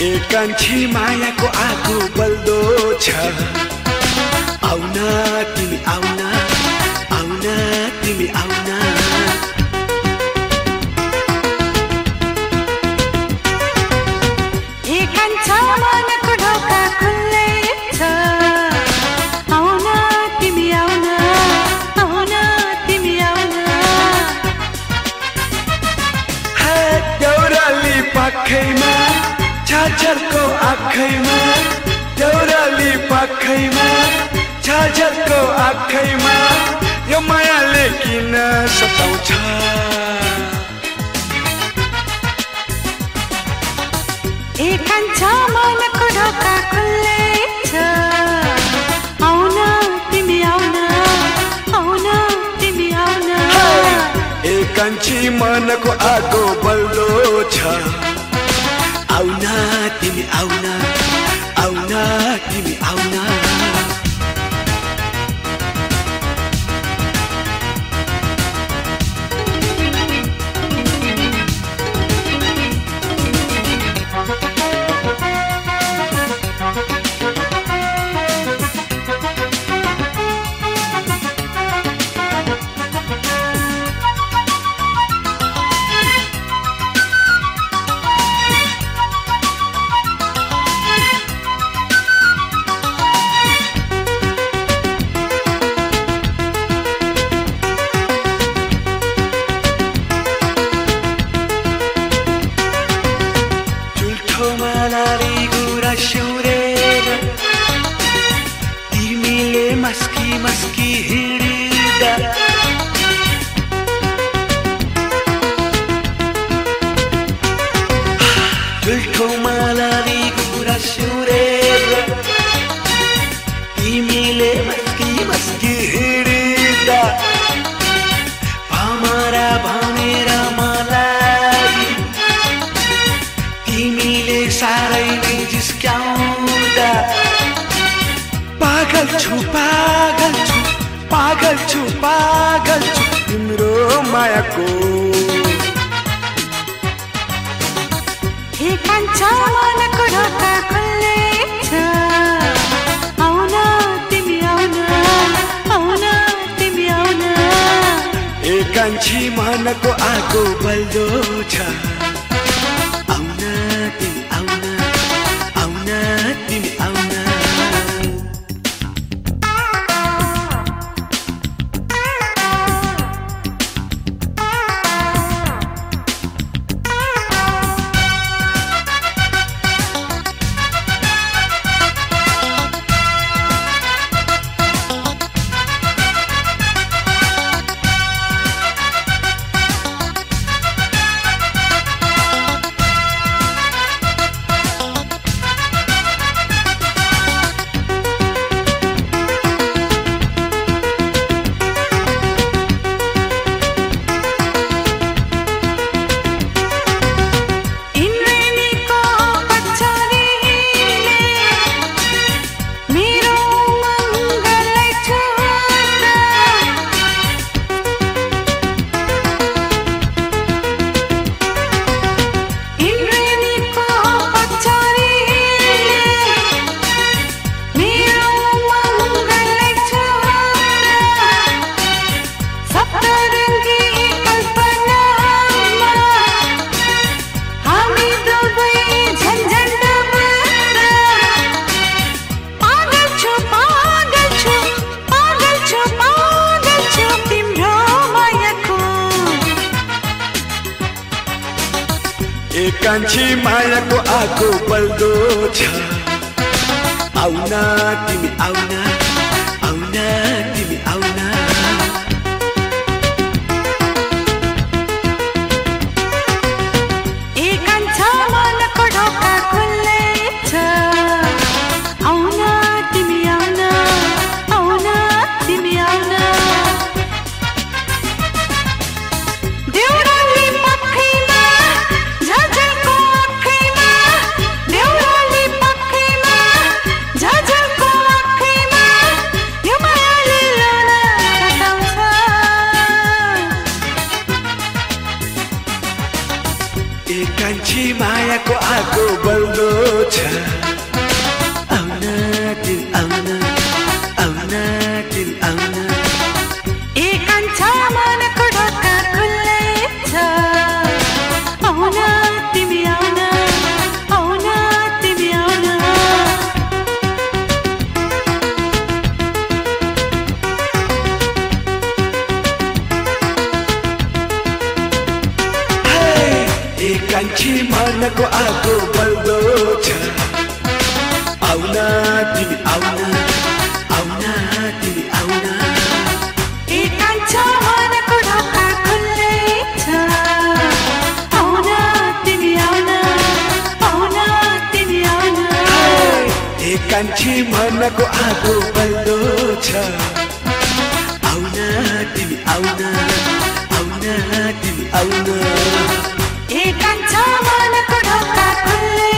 कान्छी मायाको आगो बल्दो छ। आउन तिमी आउन आउन तिमी आउन एकांछ मनको ढोका खुल्लै छ आउन तिमी आउन आउन तिमी आउन हे देउराली पाखैमा छाछरको आँखैमा देउराली पाखैमा छाछरको आँखैमा यो मायाले किन सताउँछ? एकांछ मनको ढोका खुल्लै छ। आउन तिमी आउन आउन तिमी आउन। ए कान्छी मनको आगो बल्दो छ। आउन तिमी आउन आउन तिमी आउन चुल्ठोमा चुल्ठोमा नारी गुरा सिउरेर तिमीले मस्की मस्की हिँडिदा भमरा भमेर मलाई तिमीले साह्रै नै जिस्क्याउँदा पागल छु पागल छु पागल छु पागल छु तिम्रो मायाको कान्छी मनको आगो बल्दो छ। ए कान्छी मायाको आगो बल्दो छ। आउन तिमी आउन आउन तिमी आउन को बल्दो छा कान्छी मनको आगो बल्दो छ। आउन तिमी आउन आउन तिमी आउन। मनको ढोका खुल्लै छ। आउन तिमी आउन आउन तिमी आउन। ए कान्छी मनको आगो बल्दो छ। आउन तिमी आउन आउन तिमी एक अच्छा कंचा मान को धोखा खुल